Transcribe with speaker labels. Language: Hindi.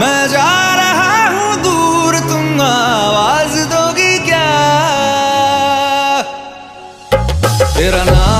Speaker 1: मैं जा रहा हूँ दूर तुम आवाज़ दोगी क्या? तेरा नाम